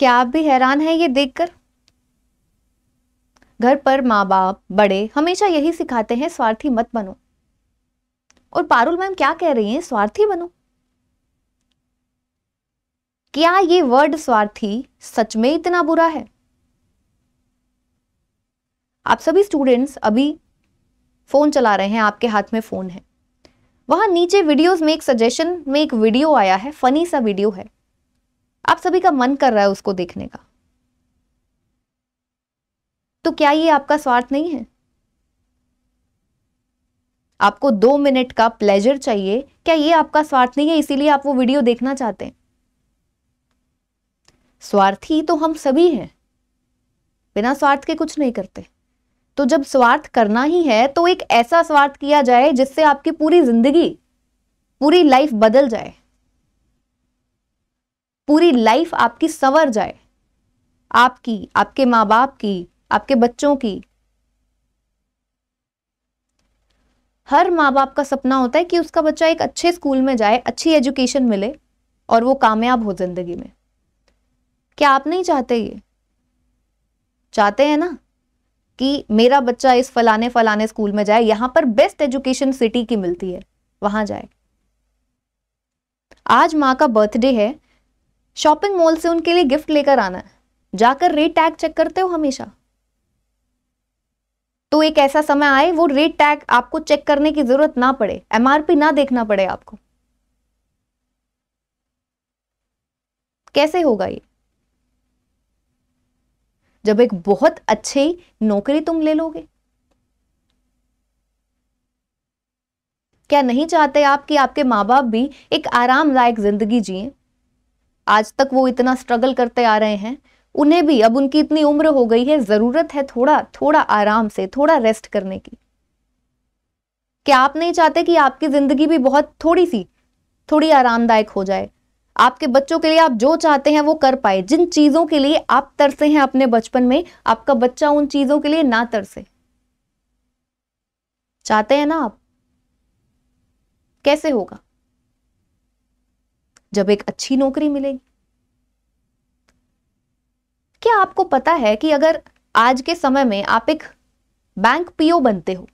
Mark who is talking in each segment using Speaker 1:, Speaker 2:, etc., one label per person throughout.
Speaker 1: क्या आप भी हैरान हैं ये देखकर? घर पर माँ बाप बड़े हमेशा यही सिखाते हैं, स्वार्थी मत बनो। और पारुल मैम क्या कह रही हैं, स्वार्थी बनो? क्या ये वर्ड स्वार्थी सच में इतना बुरा है? आप सभी स्टूडेंट्स अभी फ़ोन चला रहे हैं, आपके हाथ में फ़ोन है। वहाँ नीचे वीडियोस में एक सजेशन में एक वीडियो आया है फनी सा वीडियो है। आप सभी का मन कर रहा है उसको देखने का। तो क्या ये आपका स्वार्थ नहीं है? आपको दो मिनट का प्लेजर चाहिए। क्या ये आपका स्वार्थ नहीं है, इसीलिए आप वो वीडियो देखना चाहते हैं? स्वार्थी तो हम सभी हैं। बिना स्वार्थ के कुछ नहीं करते। तो जब स्वार्थ करना ही है तो एक ऐसा स्वार्थ किया जाए जिससे आपकी पूरी ज़िंदगी, पूरी लाइफ बदल जाए। पूरी लाइफ आपकी संवर जाए। आपकी, आपके माँ बाप की, आपके बच्चों की। हर माँ बाप का सपना होता है कि उसका बच्चा एक अच्छे स्कूल में जाए, अच्छी एजुकेशन मिले और वो कामयाब हो ज़िंदगी में। क्या आप नहीं चाहते ये? चाहते हैं ना? कि मेरा बच्चा इस फलाने फलाने स्कूल में जाए, यहाँ पर बेस्ट एजुकेशन सिटी की मिलती है, वहाँ जाए। आज माँ का बर्थडे है शॉपिंग मॉल से उनके लिए गिफ्ट लेकर आना है। जाकर रेट टैग चेक करते हो हमेशा। तो एक ऐसा समय आए, वो रेट टैग आपको चेक करने की ज़रूरत ना पड़े एमआरपी ना देखना पड़े आपको। कैसे होगा ये? जब एक बहुत अच्छी नौकरी तुम ले लोगे। क्या नहीं चाहते आप कि आपके माँ बाप भी एक आरामदायक ज़िंदगी जिए? आज तक वो इतना स्ट्रगल करते आ रहे हैं। उन्हें भी, अब उनकी इतनी उम्र हो गई है, ज़रूरत है थोड़ा थोड़ा आराम से, थोड़ा रेस्ट करने की। क्या आप नहीं चाहते कि आपकी ज़िंदगी भी बहुत थोड़ी सी थोड़ी आरामदायक हो जाए? आपके बच्चों के लिए आप जो चाहते हैं वो कर पाए। जिन चीज़ों के लिए आप तरसे हैं अपने बचपन में, आपका बच्चा उन चीज़ों के लिए ना तरसे। चाहते हैं ना आप? कैसे होगा? जब एक अच्छी नौकरी मिलेगी। क्या आपको पता है कि अगर आज के समय में आप एक बैंक पीओ बनते हो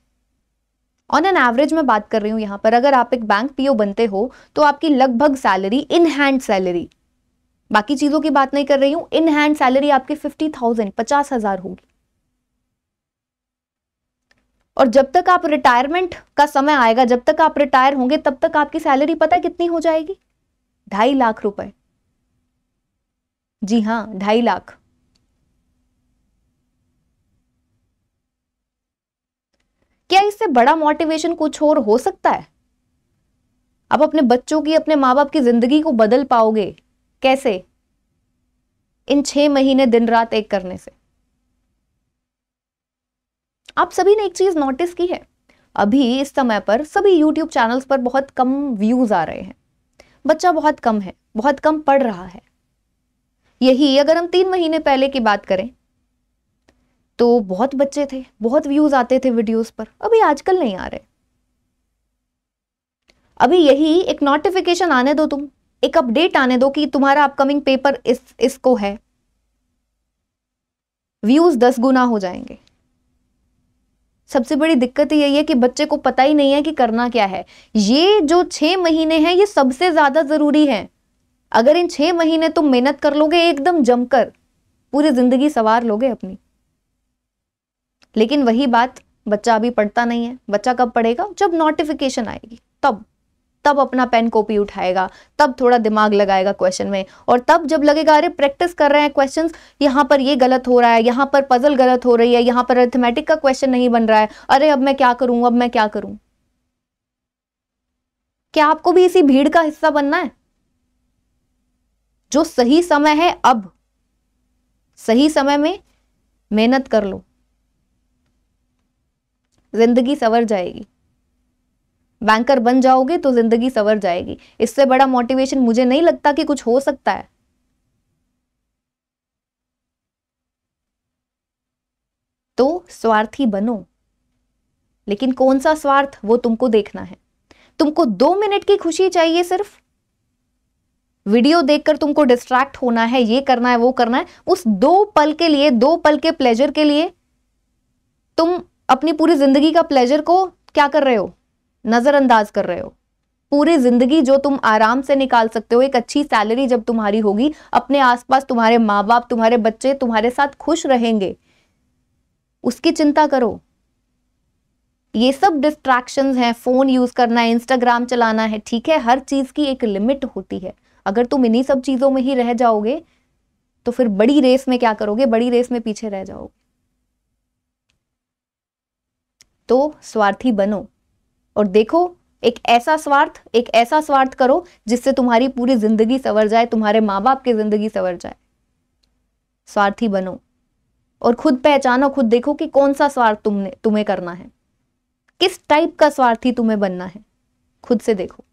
Speaker 1: ऑन एन एवरेज में बात कर रही हूँ यहाँ पर, अगर आप एक बैंक पीओ बनते हो तो आपकी लगभग सैलरी इन हैंड सैलरी बाकी चीज़ों की बात नहीं कर रही हूँ इन हैंड सैलरी आपकी फिफ्टी थाउज़ेंड पचास हज़ार होगी। और जब तक आप रिटायरमेंट का समय आएगा, जब तक आप रिटायर होंगे, तब तक आपकी सैलरी पता कितनी हो जाएगी? ढाई लाख रुपए। जी हाँ, ढाई लाख। क्या इससे बड़ा मोटिवेशन कुछ और हो सकता है? आप अपने बच्चों की, अपने माँ बाप की ज़िंदगी को बदल पाओगे। कैसे? इन छह महीने दिन रात एक करने से। आप सभी ने एक चीज़ नोटिस की है। अभी इस समय पर सभी यूट्यूब चैनल्स पर बहुत कम व्यूज़ आ रहे हैं। बच्चा बहुत कम है, बहुत कम पढ़ रहा है। यही अगर हम तीन महीने पहले की बात करें तो बहुत बच्चे थे, बहुत व्यूज़ आते थे वीडियोस पर, अभी आजकल नहीं आ रहे। अभी यही एक नोटिफिकेशन आने दो तुम, एक अपडेट आने दो कि तुम्हारा अपकमिंग पेपर इस, इसको है। व्यूज़ दस गुना हो जाएँगे। सबसे बड़ी दिक्कत यही है कि बच्चे को पता ही नहीं है कि करना क्या है। ये जो छह महीने हैं, ये सबसे ज़्यादा ज़रूरी है। अगर इन छह महीने तुम मेहनत कर लोगे, एकदम जमकर, पूरी ज़िंदगी सवार लोगे अपनी। लेकिन वही बात बच्चा अभी पढ़ता नहीं है। बच्चा कब पढ़ेगा? जब नोटिफिकेशन आएगी, तब। तब अपना पेन कॉपी उठाएगा, तब थोड़ा दिमाग लगाएगा क्वेश्चन में। और तब जब लगेगा, अरे प्रैक्टिस कर रहे हैं क्वेश्चन यहाँ पर ये गलत हो रहा है, यहाँ पर पजल गलत हो रही है, यहाँ पर अर्थमेटिक का क्वेश्चन नहीं बन रहा है, अरे, अब मैं क्या करूँ, अब मैं क्या करूँ? क्या आपको भी इसी भीड़ का हिस्सा बनना है? जो सही समय है, अब। सही समय में मेहनत कर लो। ज़िंदगी सवर जाएगी। बैंकर बन जाओगे तो ज़िंदगी सवर जाएगी। इससे बड़ा मोटिवेशन मुझे नहीं लगता कि कुछ हो सकता है। तो स्वार्थी बनो। लेकिन कौन सा स्वार्थ? वो तुमको देखना है। तुमको दो मिनट की खुशी चाहिए सिर्फ़। वीडियो देखकर तुमको डिस्ट्रैक्ट होना है, ये करना है, वो करना है। उस दो पल के लिए, दो पल के प्लेजर के लिए तुम अपनी पूरी ज़िंदगी का प्लेजर को क्या कर रहे हो? नजरअंदाज कर रहे हो। पूरी ज़िंदगी जो तुम आराम से निकाल सकते हो, एक अच्छी सैलरी जब तुम्हारी होगी, अपने आसपास तुम्हारे माँ बाप तुम्हारे बच्चे, तुम्हारे साथ खुश रहेंगे। उसकी चिंता करो। ये सब डिस्ट्रैक्शंस हैं फ़ोन यूज़ करना है इंस्टाग्राम चलाना है, ठीक है, हर चीज़ की एक लिमिट होती है। अगर तुम इन्हीं सब चीज़ों में ही रह जाओगे तो फिर बड़ी रेस में क्या करोगे? बड़ी रेस में पीछे रह जाओगे। तो स्वार्थी बनो। और देखो, एक ऐसा स्वार्थ, एक ऐसा स्वार्थ करो जिससे तुम्हारी पूरी ज़िंदगी सवर जाए, तुम्हारे माँ बाप की ज़िंदगी सवर जाए। स्वार्थी बनो और खुद पहचानो, खुद देखो कि कौन सा स्वार्थ तुमने, तुम्हें करना है। किस टाइप का स्वार्थी तुम्हें बनना है, खुद से देखो।